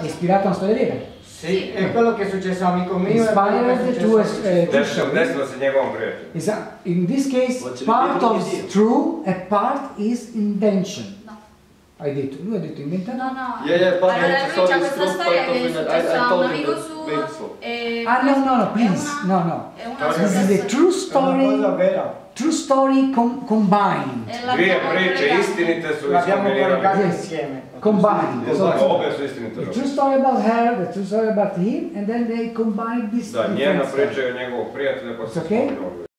È ispirato a una storia vera. Sì, è quello che è successo a un amico mio. e Inspired to a uh, story. Is a- in this case, part of idea? true, a part is invention. No. Hai detto, lui ha detto inventato? No, no. Yeah, yeah, allora lui c'ha questa storia che è successa a un amico suo e Ah no, no, no, è please, una- no, no. È una This is the true È una cosa story, vera. true story com- combined. e Dvije priče istinite su insieme. Combined. So, Obe su istinite. Story about her, the true story about him, and then they combine this. Da, njena priča story. je njegovog prijatelja pa se It's okay?